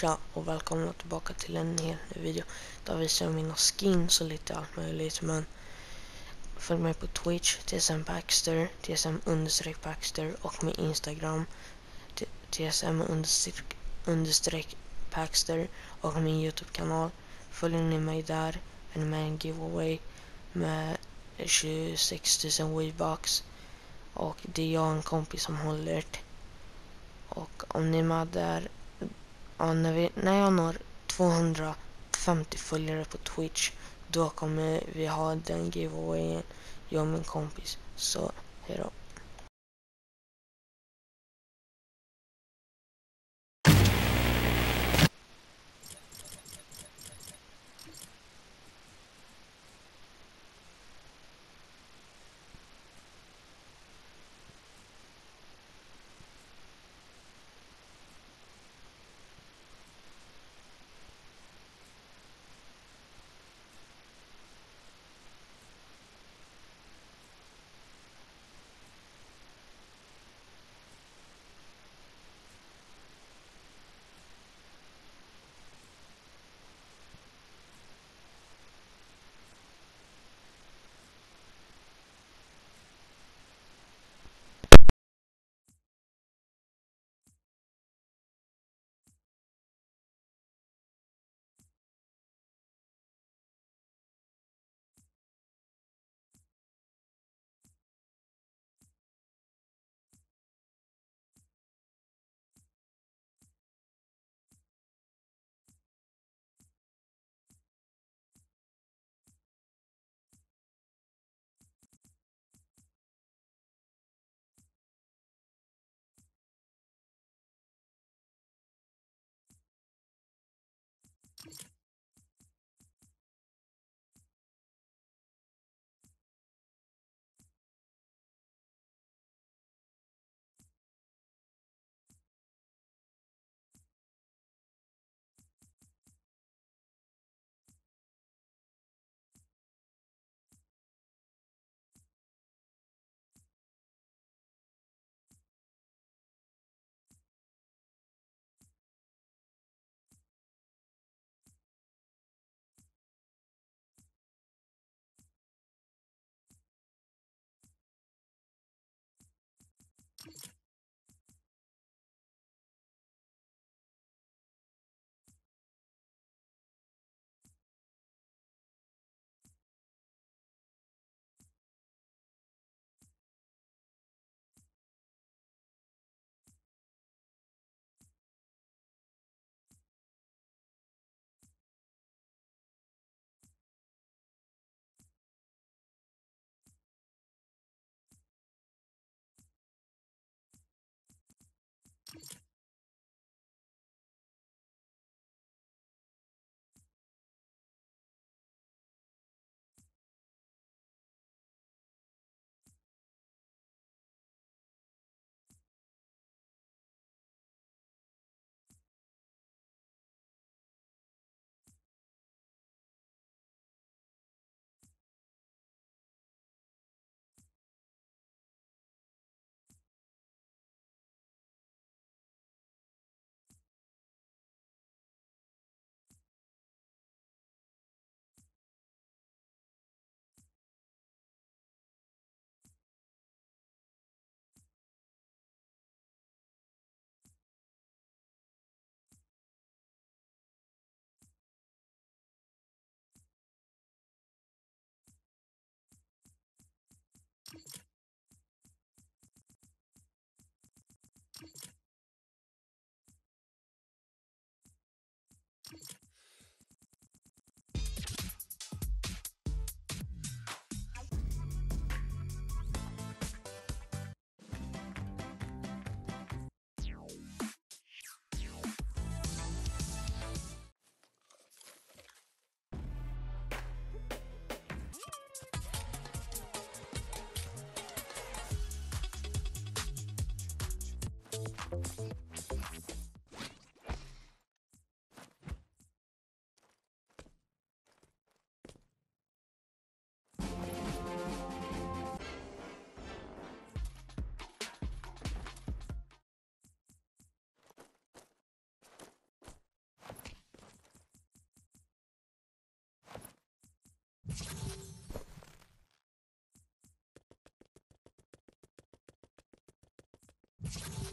Tja och välkomna tillbaka till en helt ny video. Där visar jag mina skins och lite allt möjligt. Men följ mig på Twitch, TSM Baxter, TSM understreck Baxter och min Instagram TSM understreck Baxter och min Youtube-kanal. Följer ni mig där är ni med en giveaway med 26 000 Weebox. Och det är jag och en kompis som håller. Och om ni är med där ja, när, vi, när jag når 250 följare på Twitch då kommer vi ha den giveawayen, jag och min kompis. Så, hejdå. you